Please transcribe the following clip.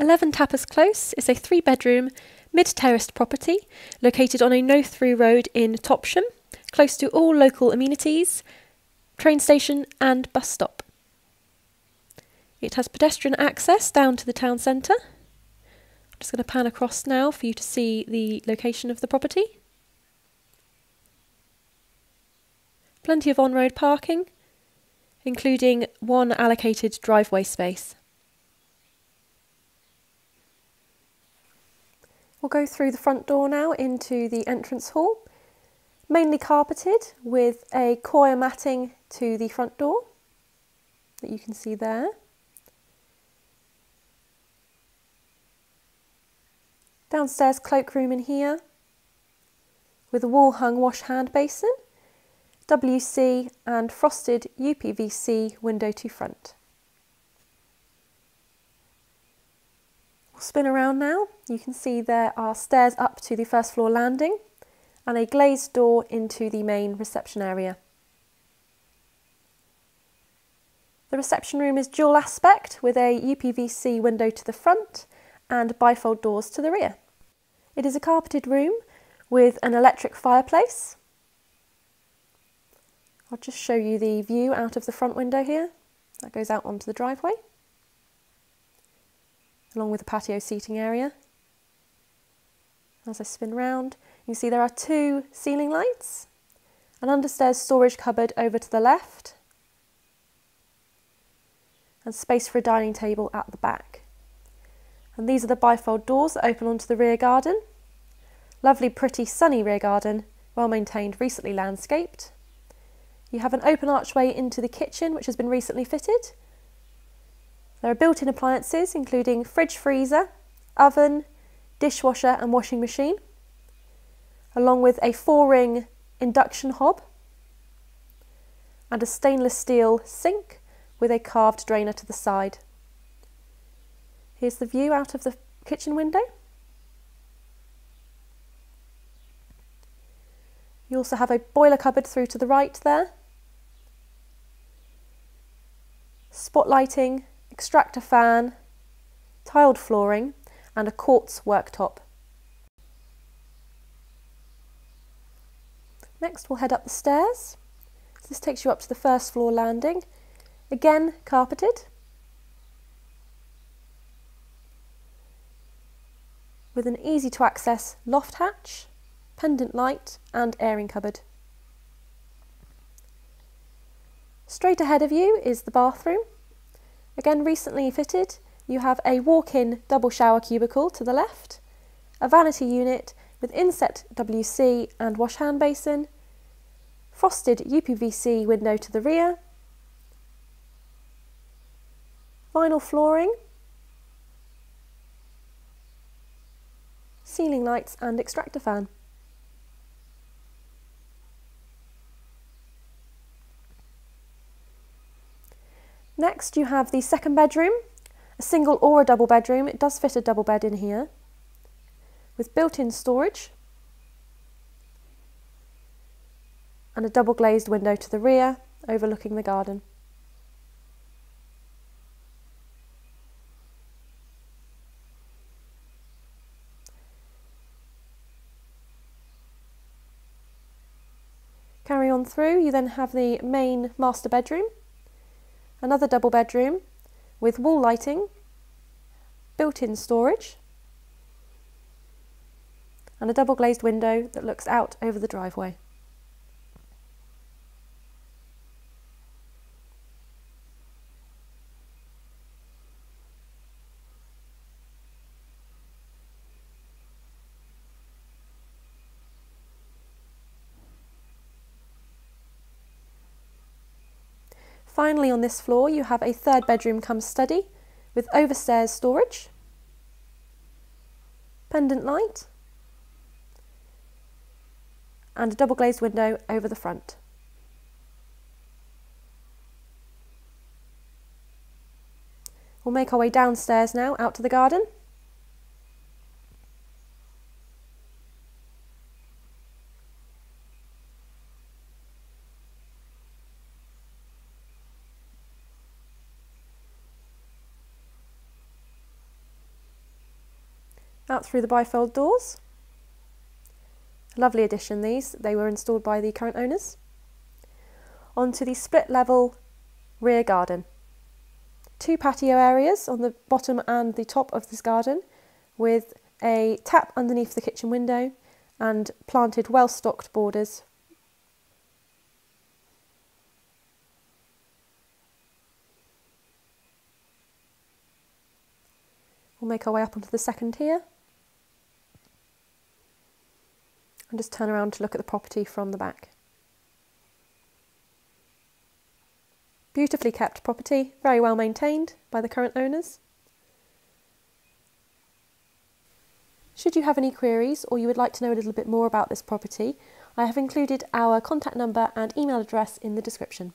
11 Tappers Close is a three bedroom, mid terraced property located on a no through road in Topsham, close to all local amenities, train station, and bus stop. It has pedestrian access down to the town centre. I'm just going to pan across now for you to see the location of the property. Plenty of on road parking, including one allocated driveway space. We'll go through the front door now into the entrance hall, mainly carpeted with a coir matting to the front door that you can see there. Downstairs cloakroom in here with a wall hung wash hand basin, WC and frosted UPVC window to front. Spin around now. You can see there are stairs up to the first floor landing and a glazed door into the main reception area. The reception room is dual aspect with a UPVC window to the front and bifold doors to the rear. It is a carpeted room with an electric fireplace. I'll just show you the view out of the front window here. That goes out onto the driveway along with the patio seating area. As I spin round, you see there are two ceiling lights, an understairs storage cupboard over to the left, and space for a dining table at the back. And these are the bifold doors that open onto the rear garden. Lovely, pretty, sunny rear garden, well maintained, recently landscaped. You have an open archway into the kitchen, which has been recently fitted, there are built-in appliances including fridge freezer, oven, dishwasher and washing machine, along with a four-ring induction hob and a stainless steel sink with a carved drainer to the side. Here's the view out of the kitchen window. You also have a boiler cupboard through to the right there. Spotlighting extractor fan, tiled flooring and a quartz worktop. Next we'll head up the stairs. So this takes you up to the first floor landing, again carpeted. with an easy to access loft hatch, pendant light and airing cupboard. Straight ahead of you is the bathroom Again recently fitted, you have a walk-in double shower cubicle to the left, a vanity unit with inset WC and wash hand basin, frosted UPVC window to the rear, vinyl flooring, ceiling lights and extractor fan. Next you have the second bedroom, a single or a double bedroom. It does fit a double bed in here with built-in storage and a double glazed window to the rear overlooking the garden. Carry on through, you then have the main master bedroom another double bedroom with wall lighting, built-in storage, and a double glazed window that looks out over the driveway. Finally on this floor you have a third bedroom come study with overstairs storage, pendant light and a double glazed window over the front. We'll make our way downstairs now out to the garden. Out through the bifold doors. Lovely addition these, they were installed by the current owners. Onto the split level rear garden. Two patio areas on the bottom and the top of this garden with a tap underneath the kitchen window and planted well stocked borders We'll make our way up onto the second tier and just turn around to look at the property from the back. Beautifully kept property, very well maintained by the current owners. Should you have any queries or you would like to know a little bit more about this property, I have included our contact number and email address in the description.